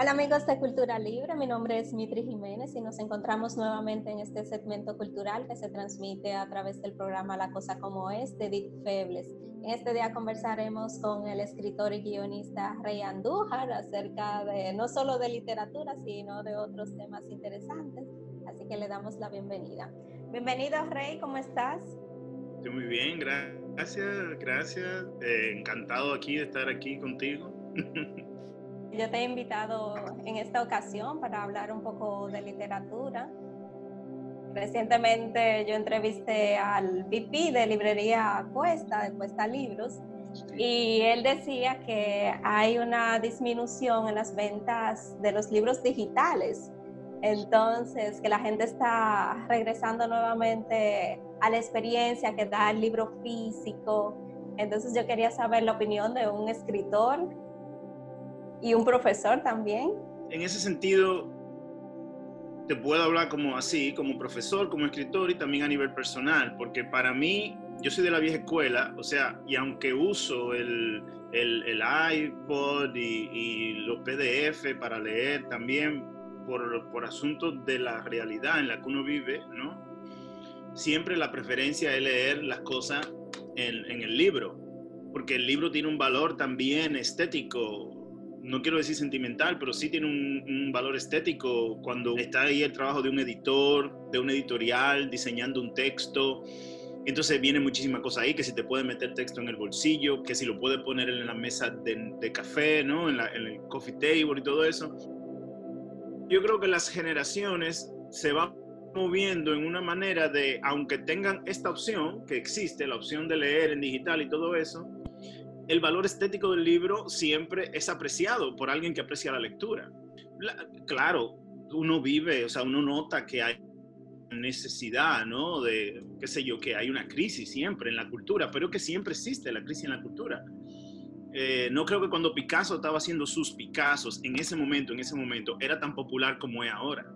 Hola amigos de Cultura Libre, mi nombre es Mitri Jiménez y nos encontramos nuevamente en este segmento cultural que se transmite a través del programa La Cosa Como Es de Edith Febles. En este día conversaremos con el escritor y guionista Rey Andújar acerca de no solo de literatura, sino de otros temas interesantes. Así que le damos la bienvenida. Bienvenido Rey, ¿cómo estás? Estoy muy bien, gracias, gracias. Eh, encantado aquí de estar aquí contigo. Yo te he invitado en esta ocasión para hablar un poco de literatura. Recientemente yo entrevisté al VP de librería Cuesta, de Cuesta Libros, y él decía que hay una disminución en las ventas de los libros digitales. Entonces, que la gente está regresando nuevamente a la experiencia que da el libro físico. Entonces, yo quería saber la opinión de un escritor y un profesor también. En ese sentido, te puedo hablar como así, como profesor, como escritor y también a nivel personal, porque para mí, yo soy de la vieja escuela, o sea, y aunque uso el, el, el iPod y, y, los PDF para leer también por, por asuntos de la realidad en la que uno vive, ¿no? Siempre la preferencia es leer las cosas en, en el libro, porque el libro tiene un valor también estético, no quiero decir sentimental, pero sí tiene un, valor estético cuando está ahí el trabajo de un editor, de un editorial, diseñando un texto. Entonces viene muchísima cosa ahí, que si te puede meter texto en el bolsillo, que si lo puede poner en la mesa de, café, ¿no? En, en, el coffee table y todo eso. Yo creo que las generaciones se van moviendo en una manera de, aunque tengan esta opción, que existe, la opción de leer en digital y todo eso, el valor estético del libro siempre es apreciado por alguien que aprecia la lectura. claro, uno vive, o sea, uno nota que hay necesidad, ¿no? De, qué sé yo, que hay una crisis siempre en la cultura, pero que siempre existe la crisis en la cultura. Eh, no creo que cuando Picasso estaba haciendo sus Picassos en ese momento, en ese momento, era tan popular como es ahora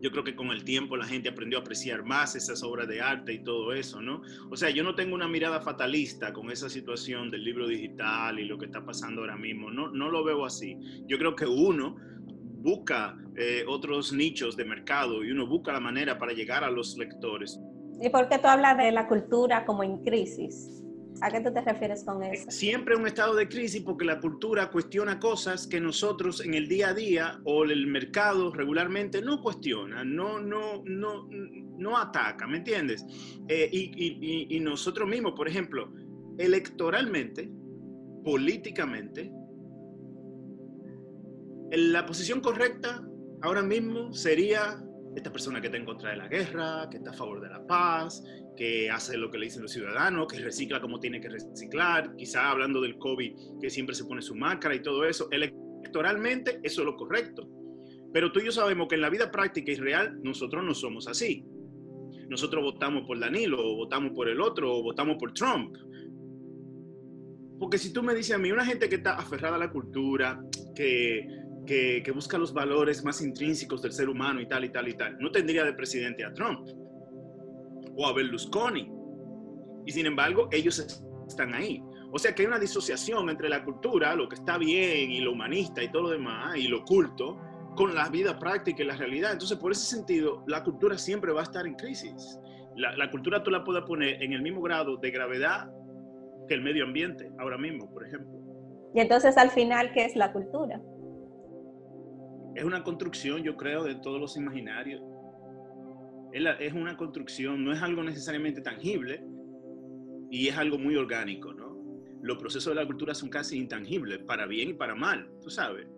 yo creo que con el tiempo la gente aprendió a apreciar más esas obras de arte y todo eso, ¿no? O sea, yo no tengo una mirada fatalista con esa situación del libro digital y lo que está pasando ahora mismo, no, no lo veo así. Yo creo que uno busca eh, otros nichos de mercado y uno busca la manera para llegar a los lectores. ¿Y por qué tú hablas de la cultura como en crisis? ¿A qué tú te refieres con eso? Siempre un estado de crisis porque la cultura cuestiona cosas que nosotros en el día a día o el mercado regularmente no cuestiona, no, no, no, no ataca, ¿me entiendes? Eh, y, y nosotros mismos, por ejemplo, electoralmente, políticamente, la posición correcta ahora mismo sería esta persona que está en contra de la guerra, que está a favor de la paz, que hace lo que le dicen los ciudadanos, que recicla como tiene que reciclar, quizá hablando del COVID, que siempre se pone su máscara y todo eso. Electoralmente eso es lo correcto. Pero tú y yo sabemos que en la vida práctica y real nosotros no somos así. Nosotros votamos por Danilo, o votamos por el otro, o votamos por Trump. Porque si tú me dices a mí, una gente que está aferrada a la cultura, que que, busca los valores más intrínsecos del ser humano y tal y tal y tal. No tendría de presidente a Trump o a Berlusconi. Y sin embargo, ellos están ahí. O sea que hay una disociación entre la cultura, lo que está bien y lo humanista y todo lo demás, y lo oculto, con la vida práctica y la realidad. Entonces, por ese sentido, la cultura siempre va a estar en crisis. La, la cultura tú la puedes poner en el mismo grado de gravedad que el medio ambiente, ahora mismo, por ejemplo. Y entonces, al final, ¿qué es la cultura? Es una construcción, yo creo, de todos los imaginarios. Es una construcción, no es algo necesariamente tangible y es algo muy orgánico, ¿no? Los procesos de la cultura son casi intangibles, para bien y para mal, tú sabes.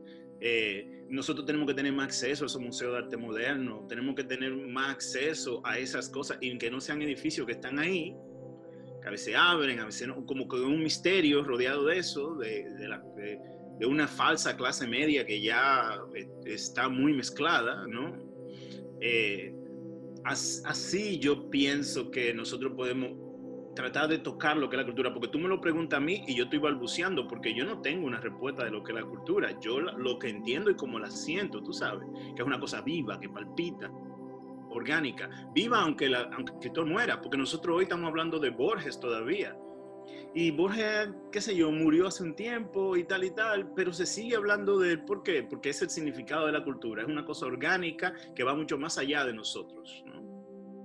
Eh, nosotros tenemos que tener más acceso a esos museos de arte moderno, tenemos que tener más acceso a esas cosas y que no sean edificios que están ahí, que a veces abren, a veces no, como que un misterio rodeado de eso, de, la, de, de una falsa clase media que ya eh, está muy mezclada, ¿no? Eh, así yo pienso que nosotros podemos tratar de tocar lo que es la cultura, porque tú me lo preguntas a mí y yo estoy balbuceando, porque yo no tengo una respuesta de lo que es la cultura. Yo lo que entiendo y como la siento, tú sabes, que es una cosa viva, que palpita, orgánica, viva aunque, la, aunque el muera, porque nosotros hoy estamos hablando de Borges todavía, Y Borges, qué sé yo, murió hace un tiempo y tal y tal, pero se sigue hablando de él. ¿Por qué? Porque es el significado de la cultura, es una cosa orgánica que va mucho más allá de nosotros.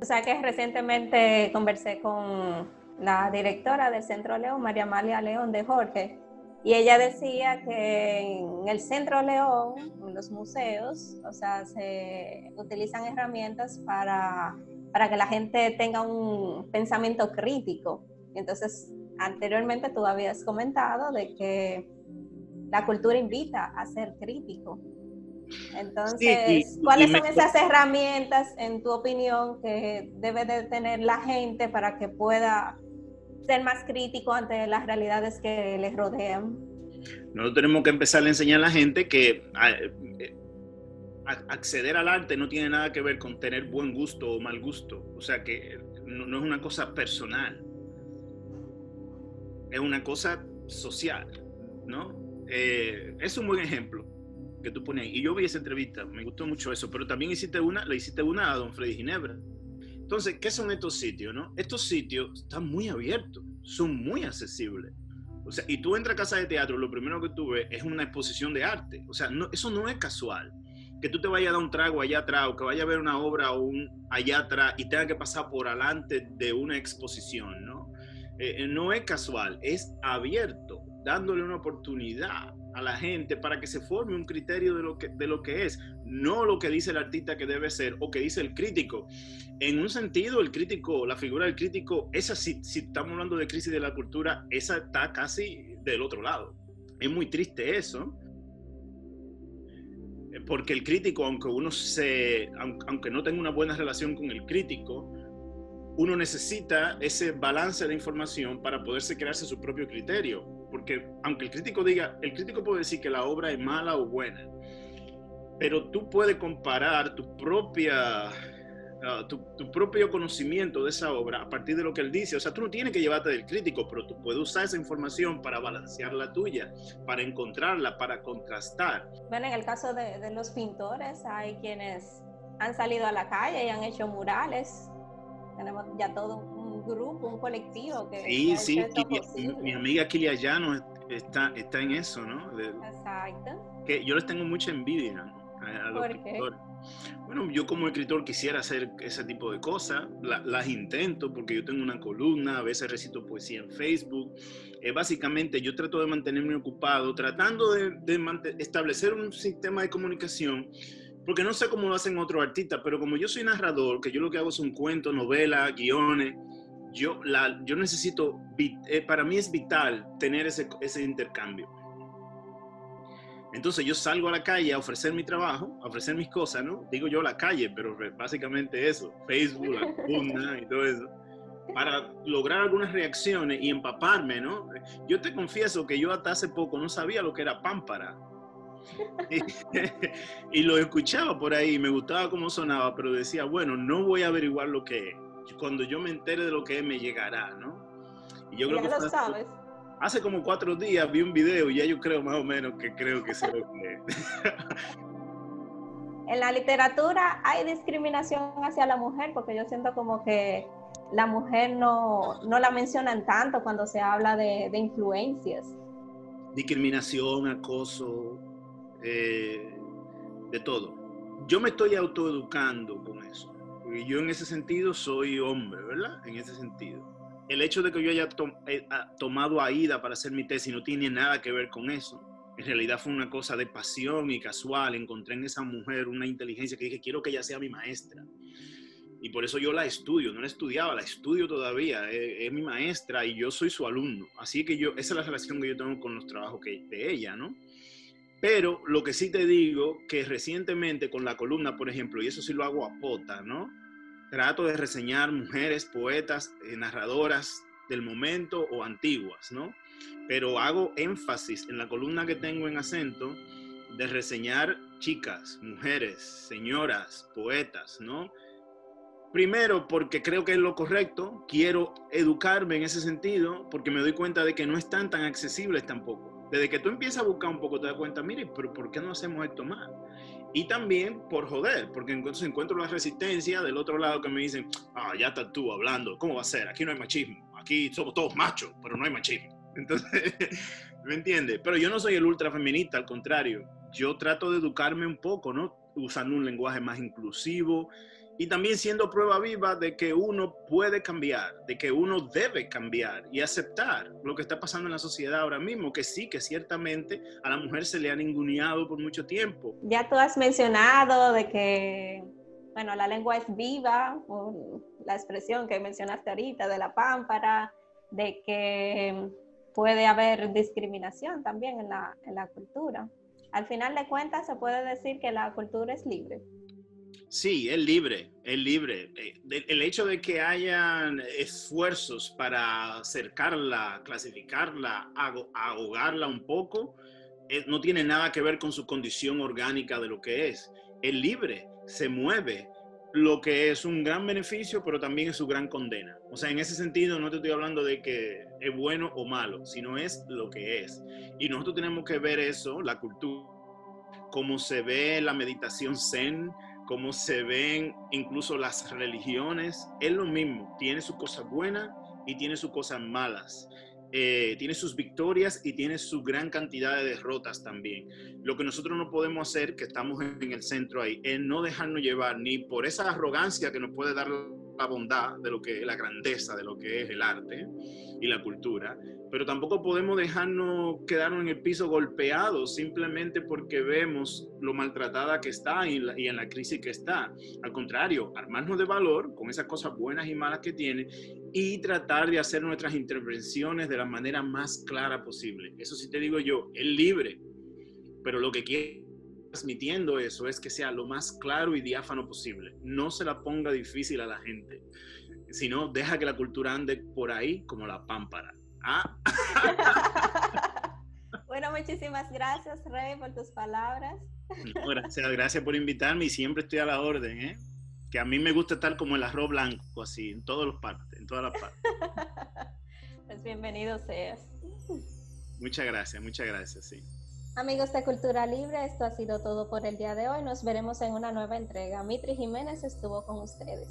O sea que recientemente conversé con la directora del Centro León, María Amalia León de Jorge, y ella decía que en el Centro León, en los museos, o sea, se utilizan herramientas para, para que la gente tenga un pensamiento crítico. Entonces, anteriormente tú habías comentado de que la cultura invita a ser crítico. Entonces, ¿cuáles son esas herramientas, en tu opinión, que debe de tener la gente para que pueda ser más crítico ante las realidades que les rodean? Nosotros tenemos que empezar a enseñar a la gente que eh, acceder al arte no tiene nada que ver con tener buen gusto o mal gusto. O sea, que no es una cosa personal es una cosa social, ¿no? Eh, es un buen ejemplo que tú pones. Y yo vi esa entrevista, me gustó mucho eso, pero también hiciste una, le hiciste una a don Freddy Ginebra. Entonces, ¿qué son estos sitios, no? Estos sitios están muy abiertos, son muy accesibles. O sea, y tú entras a casa de teatro, lo primero que tú ves es una exposición de arte. O sea, no, eso no es casual. Que tú te vayas a dar un trago allá atrás o que vaya a ver una obra o un allá atrás y tenga que pasar por adelante de una exposición. Eh, eh, no es casual, es abierto, dándole una oportunidad a la gente para que se forme un criterio de lo que, de lo que es, no lo que dice el artista que debe ser o que dice el crítico. En un sentido, el crítico, la figura del crítico, esa si, si estamos hablando de crisis de la cultura, esa está casi del otro lado. Es muy triste eso, porque el crítico, aunque uno se, aunque no tenga una buena relación con el crítico, uno necesita ese balance de información para poderse crearse su propio criterio. Porque aunque el crítico diga, el crítico puede decir que la obra es mala o buena, pero tú puedes comparar tu propia... Ah, tu, propio conocimiento de esa obra a partir de lo que él dice. O sea, tú no tienes que llevarte del crítico, pero tú puedes usar esa información para balancear la tuya, para encontrarla, para contrastar. Bueno, en el caso de, de los pintores, hay quienes han salido a la calle y han hecho murales tenemos ya todo un grupo, un colectivo que... Sí, sí, mi, amiga Kilia Llano está, está en eso, ¿no? Exacto. Que yo les tengo mucha envidia a, los escritores. Bueno, yo como escritor quisiera hacer ese tipo de cosas, las intento porque yo tengo una columna, a veces recito poesía en Facebook. Eh, básicamente yo trato de mantenerme ocupado, tratando de, de establecer un sistema de comunicación porque no sé cómo lo hacen otros artistas, pero como yo soy narrador, que yo lo que hago son cuentos, novelas, guiones, yo, la, yo necesito, eh, para mí es vital tener ese, ese intercambio. Entonces yo salgo a la calle a ofrecer mi trabajo, a ofrecer mis cosas, ¿no? Digo yo la calle, pero básicamente eso, Facebook, la columna y todo eso, para lograr algunas reacciones y empaparme, ¿no? Yo te confieso que yo hasta hace poco no sabía lo que era pámpara. y, lo escuchaba por ahí, me gustaba cómo sonaba, pero decía, bueno, no voy a averiguar lo que es. Cuando yo me entere de lo que es, me llegará, ¿no? Y yo creo que lo sabes. Hace como cuatro días vi un video y ya yo creo más o menos que creo que sé lo que es. en la literatura hay discriminación hacia la mujer porque yo siento como que la mujer no, no la mencionan tanto cuando se habla de, de influencias. Discriminación, acoso, eh, de todo. Yo me estoy autoeducando con eso. Porque yo en ese sentido soy hombre, ¿verdad? En ese sentido. El hecho de que yo haya eh, tomado a Ida para hacer mi tesis no tiene nada que ver con eso. En realidad fue una cosa de pasión y casual. Encontré en esa mujer una inteligencia que dije, quiero que ella sea mi maestra. Y por eso yo la estudio, no la estudiaba, la estudio todavía, es, mi maestra y yo soy su alumno. Así que yo, esa es la relación que yo tengo con los trabajos que, de ella, ¿no? Pero lo que sí te digo, que recientemente con la columna, por ejemplo, y eso sí lo hago a pota, ¿no? Trato de reseñar mujeres, poetas, eh, narradoras del momento o antiguas, ¿no? Pero hago énfasis en la columna que tengo en acento de reseñar chicas, mujeres, señoras, poetas, ¿no? Primero, porque creo que es lo correcto, quiero educarme en ese sentido, porque me doy cuenta de que no están tan accesibles tampoco. Desde que tú empiezas a buscar un poco, te das cuenta, mire, pero ¿por qué no hacemos esto más? Y también por joder, porque entonces encuentro la resistencia del otro lado que me dicen, ah, ya estás tú hablando, ¿cómo va a ser? Aquí no hay machismo, aquí somos todos machos, pero no hay machismo. Entonces, ¿me entiendes? Pero yo no soy el ultra feminista, al contrario. Yo trato de educarme un poco, ¿no? Usando un lenguaje más inclusivo, y también siendo prueba viva de que uno puede cambiar, de que uno debe cambiar y aceptar lo que está pasando en la sociedad ahora mismo, que sí, que ciertamente a la mujer se le ha ninguneado por mucho tiempo. Ya tú has mencionado de que, bueno, la lengua es viva, la expresión que mencionaste ahorita de la pámpara, de que puede haber discriminación también en la, en la cultura. Al final de cuentas se puede decir que la cultura es libre. Sí, es libre, es libre. Eh, el hecho de que hayan esfuerzos para acercarla, clasificarla, ahogarla un poco, eh, no tiene nada que ver con su condición orgánica de lo que es. Es libre, se mueve, lo que es un gran beneficio, pero también es su gran condena. O sea, en ese sentido no te estoy hablando de que es bueno o malo, sino es lo que es. Y nosotros tenemos que ver eso, la cultura, como se ve la meditación zen, cómo se ven incluso las religiones, es lo mismo, tiene sus cosas buenas y tiene sus cosas malas. Eh, tiene sus victorias y tiene su gran cantidad de derrotas también. Lo que nosotros no podemos hacer, que estamos en el centro ahí, es no dejarnos llevar ni por esa arrogancia que nos puede dar la bondad de lo que es la grandeza de lo que es el arte y la cultura, pero tampoco podemos dejarnos quedarnos en el piso golpeados simplemente porque vemos lo maltratada que está y, y, en la crisis que está. Al contrario, armarnos de valor con esas cosas buenas y malas que tiene y tratar de hacer nuestras intervenciones de la manera más clara posible. Eso sí te digo yo, es libre, pero lo que quiere transmitiendo eso es que sea lo más claro y diáfano posible. No se la ponga difícil a la gente, sino deja que la cultura ande por ahí como la pámpara. ¿Ah? bueno, muchísimas gracias, Rey, por tus palabras. gracias, gracias por invitarme y siempre estoy a la orden, ¿eh? Que a mí me gusta estar como el arroz blanco, así, en todas las partes, en todas las partes. Pues bienvenido seas. Muchas gracias, muchas gracias, sí. Amigos de Cultura Libre, esto ha sido todo por el día de hoy. Nos veremos en una nueva entrega. Mitri Jiménez estuvo con ustedes.